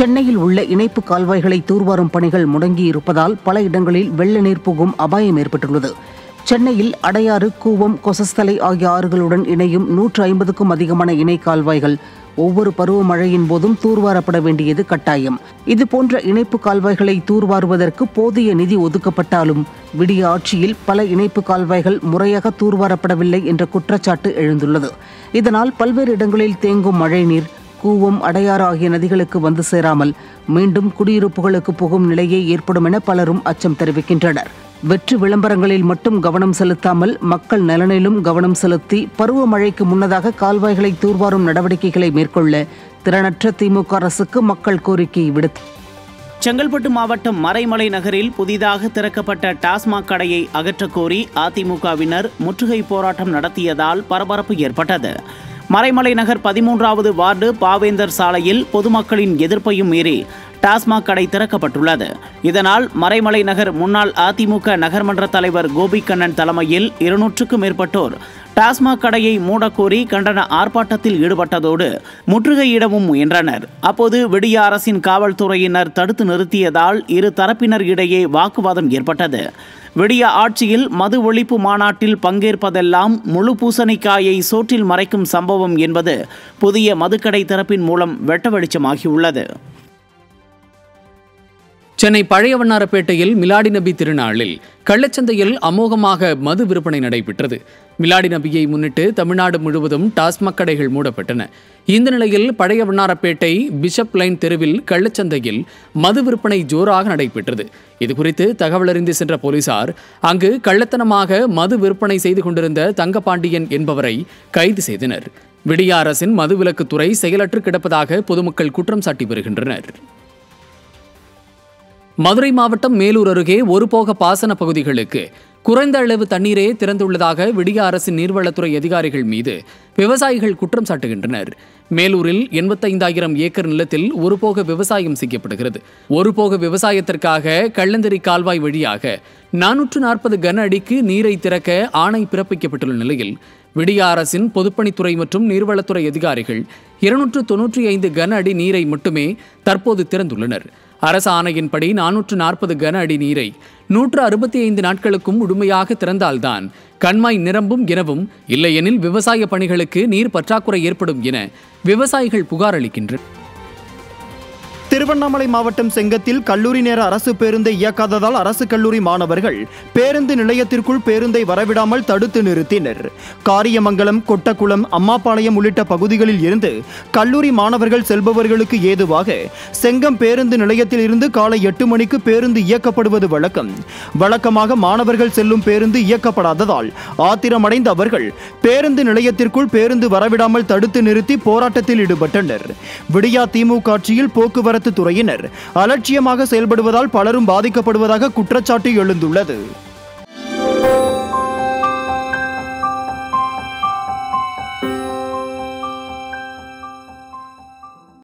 சென்னையில் உள்ள இணைப்பு கால்வாய்களை தூர்வாரும் பணிகள் முடங்கி இருப்பதால் பல இடங்களில் வெள்ள நீர் புகும் அபாயம் ஏற்பட்டுள்ளது. சென்னையில் அடையாறு கூவம் கொசஸ்தலை ஆகிய ஆறுகளுடன் இணையும் நூற்று ஐம்பதுக்கும் அதிகமான இணை கால்வாய்கள் ஒவ்வொரு பருவமழையின் போதும் தூர்வாரப்பட வேண்டியது கட்டாயம். இதுபோன்ற இணைப்பு கால்வாய்களை தூர்வாருவதற்கு போதிய நிதி ஒதுக்கப்பட்டாலும் விடிய ஆட்சியில் பல இணைப்பு கால்வாய்கள் முறையாக தூர்வாரப்படவில்லை என்ற குற்றச்சாட்டு எழுந்துள்ளது. இதனால் பல்வேறு இடங்களில் தேங்கும் மழைநீர் கூவம் அடையாறு ஆகிய நதிகளுக்கு வந்து சேராமல் மீண்டும் குடியிருப்புகளுக்கு புகும் நிலையே ஏற்படும் என பலரும் அச்சம் தெரிவிக்கின்றனர். வெற்று விளம்பரங்களில் மட்டும் கவனம் செலுத்தாமல் மக்கள் நலனிலும் கவனம் செலுத்தி பருவமழைக்கு முன்னதாக கால்வாய்களை தூர்வாரும் நடவடிக்கைகளை மேற்கொள்ள திறனற்ற திமுக அரசுக்கு மக்கள் கோரிக்கை விடுத்து. செங்கல்பட்டு மாவட்டம் மறைமலை நகரில் புதிதாக திறக்கப்பட்ட டாஸ்மாக் கடையை அகற்றக்கோரி அதிமுகவினர் முற்றுகை போராட்டம் நடத்தியதால் பரபரப்பு ஏற்பட்டது. மறைமலை நகர் பதிமூன்றாவது வார்டு பாவேந்தர் சாலையில் பொதுமக்களின் எதிர்ப்பையும் மீறி டாஸ்மாக் கடை திறக்கப்பட்டுள்ளது. இதனால் மறைமலை நகர் முன்னாள் அதிமுக நகர்மன்ற தலைவர் கோபிகண்ணன் தலைமையில் இருநூற்றுக்கும் மேற்பட்டோர் டாஸ்மாக் கடையை மூடக்கோரி கண்டன ஆர்ப்பாட்டத்தில் ஈடுபட்டதோடு முற்றுகையிடவும் முயன்றனர். அப்போது விடிய அரசின் காவல்துறையினர் தடுத்து நிறுத்தியதால் இரு தரப்பினர் இடையே வாக்குவாதம் ஏற்பட்டது. விடிய ஆட்சியில் மது ஒழிப்பு மாநாட்டில் பங்கேற்பதெல்லாம் முழு பூசணிக்காயை சோற்றில் மறைக்கும் சம்பவம் என்பது புதிய மதுக்கடை திறப்பின் மூலம் வெட்ட வெளிச்சமாகியுள்ளது. சென்னை பழைய வண்ணாரப்பேட்டையில் மிலாடி நபி திருநாளில் கள்ளச்சந்தையில் அமோகமாக மது விற்பனை நடைபெற்றது. மிலாடி நபியை முன்னிட்டு தமிழ்நாடு முழுவதும் டாஸ்மாக் கடைகள் மூடப்பட்டன. இந்த நிலையில் பழைய வண்ணாரப்பேட்டை பிஷப் லைன் தெருவில் கள்ளச்சந்தையில் மது விற்பனை ஜோராக நடைபெற்றது. இதுகுறித்து தகவல் அறிந்து சென்ற போலீசார் அங்கு கள்ளத்தனமாக மது விற்பனை செய்து கொண்டிருந்த தங்கபாண்டியன் என்பவரை கைது செய்தனர். விடிய அரசின் மதுவிலக்குத்துறை செயலற்று கிடப்பதாக பொதுமக்கள் குற்றம் சாட்டி வருகின்றனர். மதுரை மாவட்டம் மேலூர் அருகே ஒருபோக பாசன பகுதிகளுக்கு குறைந்த அளவு தண்ணீரே திறந்துள்ளதாக விடிய அரசின் நீர்வளத்துறை அதிகாரிகள் மீது விவசாயிகள் குற்றம் சாட்டுகின்றனர். மேலூரில் எண்பத்தைந்தாயிரம் ஏக்கர் நிலத்தில் ஒருபோக விவசாயம் செய்யப்படுகிறது. ஒருபோக விவசாயத்திற்காக கள்ளந்தரி கால்வாய் வழியாக நானூற்று நாற்பது கன அடிக்கு நீரை திறக்க ஆணை பிறப்பிக்கப்பட்டுள்ள நிலையில் விடிய அரசின் பொதுப்பணித்துறை மற்றும் நீர்வளத்துறை அதிகாரிகள் இருநூற்று தொன்னூற்றி ஐந்து கன அடி நீரை மட்டுமே தற்போது திறந்துள்ளனர். அரசு ஆணையின்படி நானூற்று நாற்பது கன அடி நீரை நூற்று அறுபத்தி ஐந்து நாட்களுக்கும் முழுமையாக திறந்தால்தான் கண்மாய் நிரம்பும் எனவும் இல்லையெனில் விவசாய பணிகளுக்கு நீர் பற்றாக்குறை ஏற்படும் என விவசாயிகள் புகார் அளிக்கின்றனர். திருவண்ணாமலை மாவட்டம் செங்கத்தில் கல்லூரி நேர அரசு பேருந்தை இயக்காததால் அரசு கல்லூரி மாணவர்கள் பேருந்து நிலையத்திற்குள் பேருந்தை வரவிடாமல் தடுத்து நிறுத்தினர். காரியமங்கலம் கொட்டக்குளம் அம்மாபாளையம் உள்ளிட்ட பகுதிகளில் இருந்து கல்லூரி மாணவர்கள் செல்பவர்களுக்கு ஏதுவாக செங்கம் பேருந்து நிலையத்தில் இருந்து காலை எட்டு மணிக்கு பேருந்து இயக்கப்படுவது வழக்கம். வழக்கமாக மாணவர்கள் செல்லும் பேருந்து இயக்கப்படாததால் ஆத்திரமடைந்த அவர்கள் பேருந்து நிலையத்திற்குள் பேருந்து வரவிடாமல் தடுத்து நிறுத்தி போராட்டத்தில் ஈடுபட்டனர். விடியா திமுக ஆட்சியில் போக்குவரத்து போக்குவரத்து துறையினர் அலட்சியமாக செயல்படுவதால் பலரும் பாதிக்கப்படுவதாக குற்றச்சாட்டு எழுந்துள்ளது.